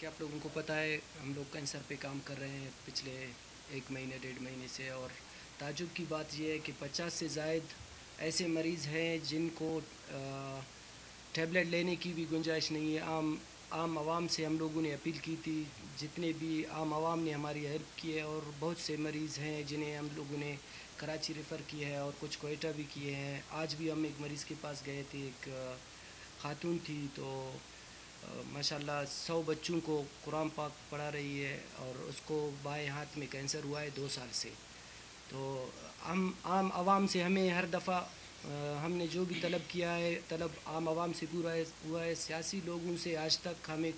कि आप लोगों को पता है, हम लोग कैंसर पे काम कर रहे हैं पिछले एक महीने, डेढ़ महीने से और ताजुब की बात यह है कि पचास से जायद ऐसे मरीज़ हैं जिनको टैबलेट लेने की भी गुंजाइश नहीं है। आम आम आवाम से हम लोगों ने अपील की थी, जितने भी आम आवाम ने हमारी हेल्प की है और बहुत से मरीज़ हैं जिन्हें हम लोगों ने कराची रेफ़र किया है और कुछ कोयटा भी किए हैं। आज भी हम एक मरीज़ के पास गए थे, एक ख़ातून थी तो माशाल्लाह सौ बच्चों को कुरान पाक पढ़ा रही है और उसको बाएँ हाथ में कैंसर हुआ है दो साल से। तो हम आम आवाम से हमें हर दफ़ा हमने जो भी तलब किया है, तलब आम आवाम से पूरा हुआ है। सियासी लोगों से आज तक हमें